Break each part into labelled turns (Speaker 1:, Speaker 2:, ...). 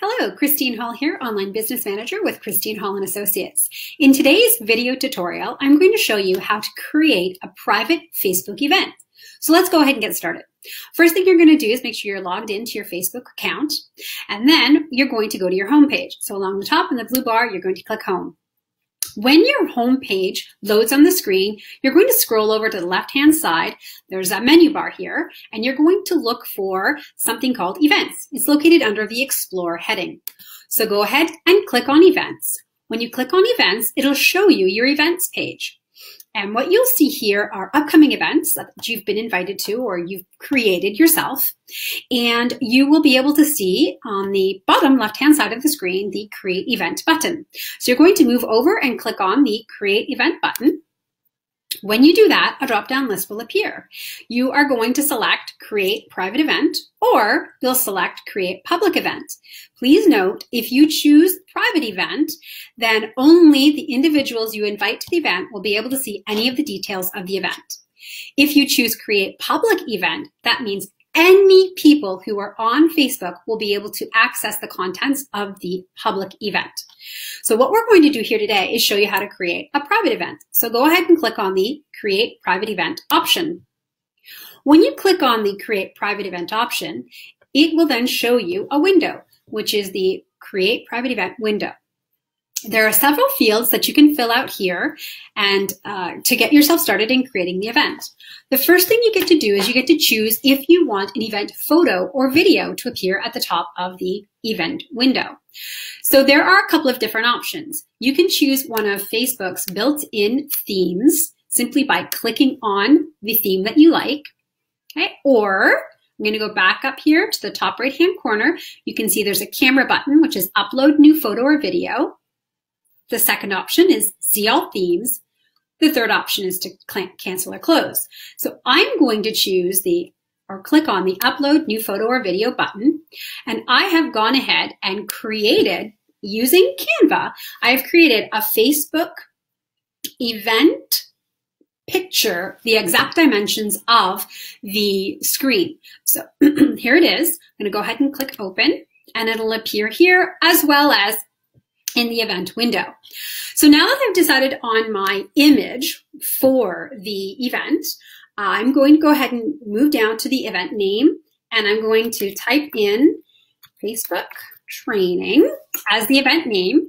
Speaker 1: Hello, Christine Hull here, Online Business Manager with Christine Hull and Associates. In today's video tutorial, I'm going to show you how to create a private Facebook event. So let's go ahead and get started. First thing you're going to do is make sure you're logged into your Facebook account, and then you're going to go to your home page. So along the top in the blue bar, you're going to click Home. When your home page loads on the screen, you're going to scroll over to the left-hand side. There's a menu bar here, and you're going to look for something called Events. It's located under the Explore heading. So go ahead and click on Events. When you click on Events, it'll show you your Events page. And what you'll see here are upcoming events that you've been invited to or you've created yourself. And you will be able to see on the bottom left-hand side of the screen the Create Event button. So you're going to move over and click on the Create Event button. When you do that, a drop-down list will appear. You are going to select Create Private Event or you'll select Create Public Event. Please note, if you choose Private Event, then only the individuals you invite to the event will be able to see any of the details of the event. If you choose Create Public Event, that means any people who are on Facebook will be able to access the contents of the public event. So what we're going to do here today is show you how to create a private event. So go ahead and click on the Create Private Event option. When you click on the Create Private Event option, it will then show you a window, which is the Create Private Event window there are several fields that you can fill out here and uh, to get yourself started in creating the event. The first thing you get to do is you get to choose if you want an event photo or video to appear at the top of the event window. So there are a couple of different options. You can choose one of Facebook's built-in themes simply by clicking on the theme that you like. Okay, or I'm going to go back up here to the top right hand corner. You can see there's a camera button, which is upload new photo or video. The second option is see all themes. The third option is to cancel or close. So I'm going to choose the or click on the upload new photo or video button. And I have gone ahead and created using Canva, I have created a Facebook event picture, the exact dimensions of the screen. So here it is. I'm going to go ahead and click open and it'll appear here as well as in the event window. So now that I've decided on my image for the event, I'm going to go ahead and move down to the event name and I'm going to type in Facebook training as the event name.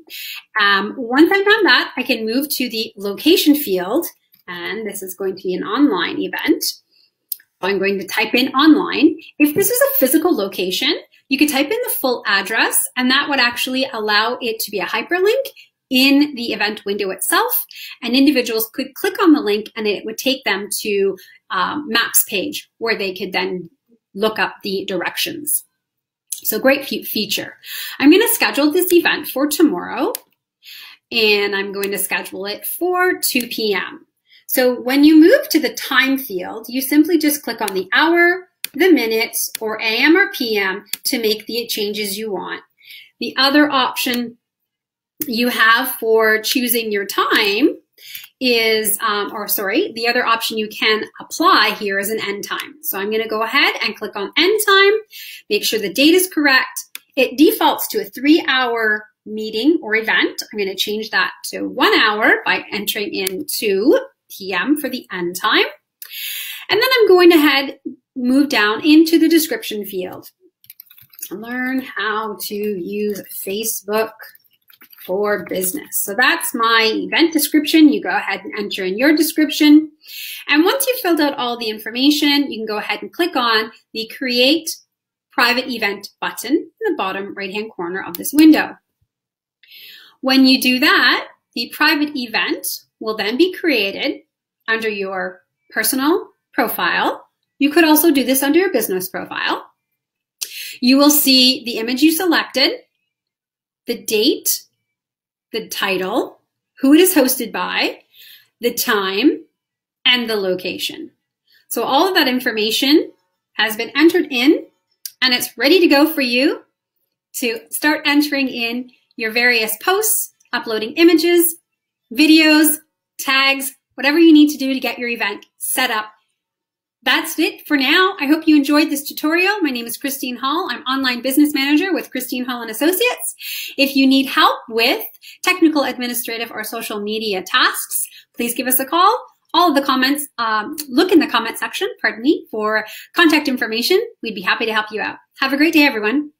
Speaker 1: Um, once I've done that, I can move to the location field and this is going to be an online event. I'm going to type in online. If this is a physical location, you could type in the full address and that would actually allow it to be a hyperlink in the event window itself. And individuals could click on the link and it would take them to um, maps page where they could then look up the directions. So great feature. I'm going to schedule this event for tomorrow and I'm going to schedule it for 2 p.m. So when you move to the time field, you simply just click on the hour, the minutes, or AM or PM to make the changes you want. The other option you have for choosing your time is, um, or sorry, the other option you can apply here is an end time. So I'm going to go ahead and click on end time, make sure the date is correct. It defaults to a three hour meeting or event. I'm going to change that to one hour by entering in 2 p.m. for the end time. And then I'm going to head, move down into the description field. Learn how to use Facebook for business. So that's my event description. You go ahead and enter in your description. And once you've filled out all the information, you can go ahead and click on the create private event button in the bottom right hand corner of this window. When you do that, the private event will then be created under your personal profile. You could also do this under your business profile. You will see the image you selected, the date, the title, who it is hosted by, the time, and the location. So all of that information has been entered in and it's ready to go for you to start entering in your various posts, uploading images, videos, tags, whatever you need to do to get your event set up that's it for now. I hope you enjoyed this tutorial. My name is Christine Hull. I'm online business manager with Christine Hull and Associates. If you need help with technical, administrative, or social media tasks, please give us a call. All of the comments, um, look in the comment section, pardon me, for contact information. We'd be happy to help you out. Have a great day, everyone.